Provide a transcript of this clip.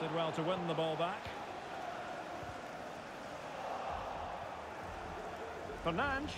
Did well to win the ball back. Fernandes.